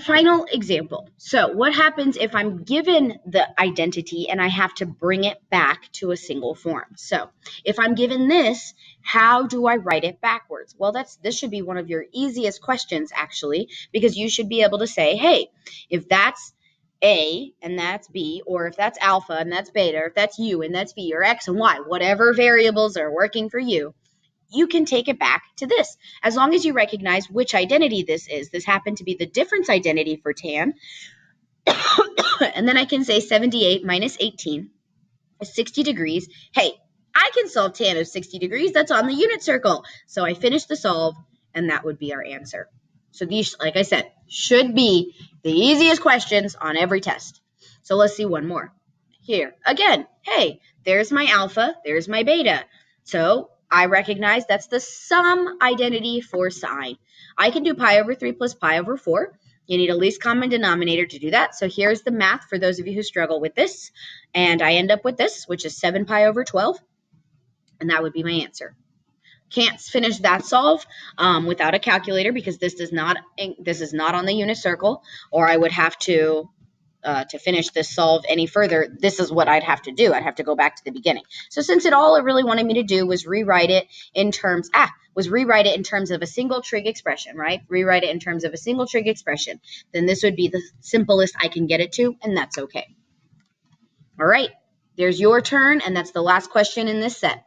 final example. So what happens if I'm given the identity and I have to bring it back to a single form? So if I'm given this, how do I write it backwards? Well, that's this should be one of your easiest questions actually, because you should be able to say, hey, if that's a and that's B, or if that's alpha and that's beta, or if that's U and that's V, or X and Y, whatever variables are working for you, you can take it back to this. As long as you recognize which identity this is. This happened to be the difference identity for tan. and then I can say 78 minus 18 is 60 degrees. Hey, I can solve tan of 60 degrees. That's on the unit circle. So I finish the solve, and that would be our answer. So these, like I said, should be the easiest questions on every test. So let's see one more. Here, again, hey, there's my alpha, there's my beta. So I recognize that's the sum identity for sine. I can do pi over 3 plus pi over 4. You need a least common denominator to do that. So here's the math for those of you who struggle with this. And I end up with this, which is 7 pi over 12. And that would be my answer. Can't finish that solve um, without a calculator because this does not this is not on the unit circle, or I would have to uh, to finish this solve any further, this is what I'd have to do. I'd have to go back to the beginning. So since it all it really wanted me to do was rewrite it in terms, ah, was rewrite it in terms of a single trig expression, right? Rewrite it in terms of a single trig expression. Then this would be the simplest I can get it to, and that's okay. All right, there's your turn, and that's the last question in this set.